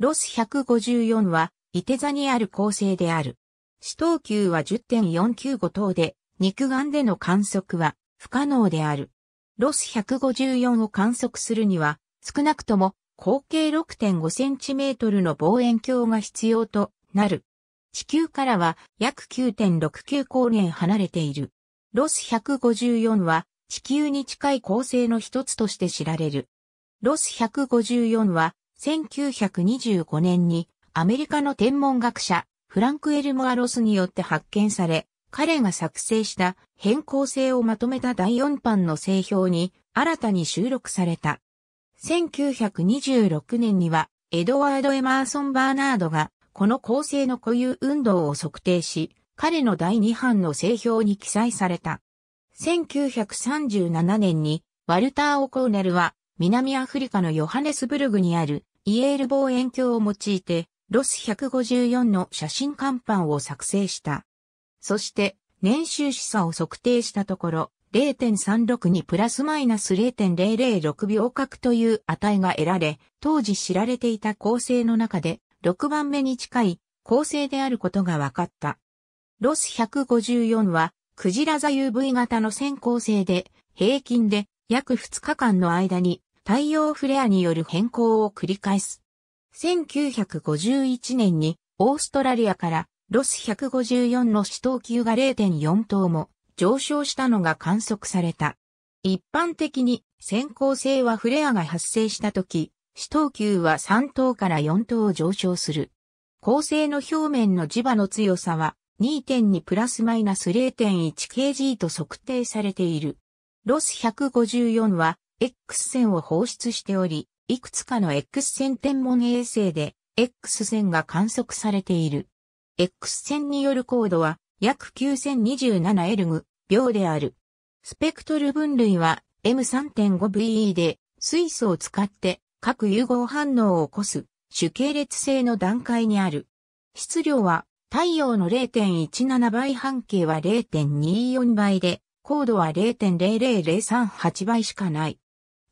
ロス154は、いて座にある恒星である。死等級は10.495等で、肉眼での観測は不可能である。ロス154を観測するには、少なくとも口径6.5センチメートルの望遠鏡が必要となる。地球からは約9.69光年離れている。ロス154は地球に近い恒星の一つとして知られる。ロス154は1925年にアメリカの天文学者フランク・エルモア・ロスによって発見され、彼が作成した変光星をまとめた第4版の星表に新たに収録された。1926年にはエドワード・エマーソン・バーナードがこの恒星の固有運動を測定し、彼の第2版の星表に記載された。1937年にワルター・オコーネルは南アフリカのヨハネスブルグにあるイエール望遠鏡を用いてロス154の写真看板を作成した。そして年収視差を測定したところ0.36にプラスマイナス0.006秒角という値が得られ、当時知られていた構成の中で6番目に近い構成であることが分かった。ロス154はクジラ座 UV 型の線構成で平均で約2日間の間に太陽フレアによる変光を繰り返す。1951年にオーストラリアからロス154の死等級が0.4等も上昇したのが観測された。一般的に閃光星はフレアが発生した時、死等級は3等から4等上昇する。恒星の表面の磁場の強さは2.2プラスマイナス 0.1kg と測定されている。ロス154は X 線を放出しており、いくつかの X 線天文衛星で X 線が観測されている。X 線による高度は約 9027L グ秒である。スペクトル分類は M3.5VE で水素を使って各融合反応を起こす主系列性の段階にある。質量は太陽の0.17倍半径は0.24倍で、高度は0.00038倍しかない。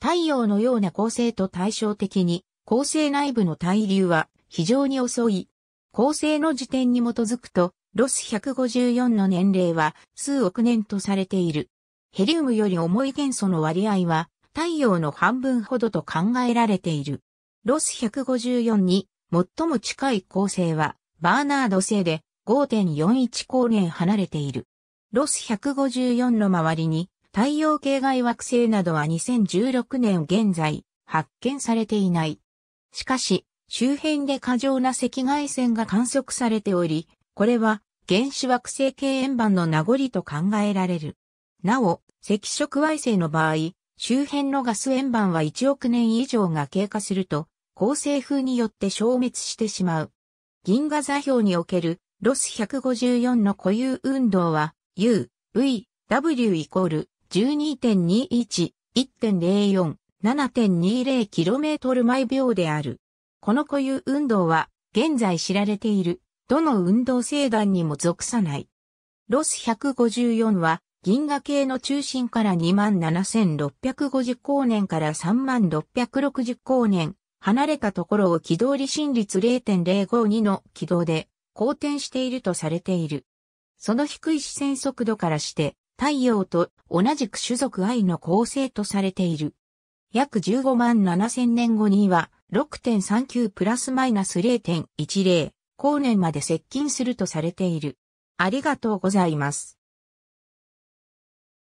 太陽のような恒星と対照的に、恒星内部の対流は非常に遅い。恒星の時点に基づくと、ロス154の年齢は数億年とされている。ヘリウムより重い元素の割合は太陽の半分ほどと考えられている。ロス154に最も近い恒星はバーナード星で5.41光年離れている。ロス154の周りに太陽系外惑星などは2016年現在発見されていない。しかし、周辺で過剰な赤外線が観測されており、これは原始惑星系円盤の名残と考えられる。なお、赤色矮星の場合、周辺のガス円盤は1億年以上が経過すると、恒星風によって消滅してしまう。銀河座標におけるロス154の固有運動は U、V、W イコール12.21、1.04、7.20km 毎秒である。この固有運動は現在知られているどの運動星団にも属さない。ロス154は銀河系の中心から27,650光年から3660光年離れたところを軌道離心率0.052の軌道で公転しているとされている。その低い視線速度からして太陽と同じく種族愛の構成とされている。約15万7千年後には6.39プラスマイナス0.10光年まで接近するとされている。ありがとうございます。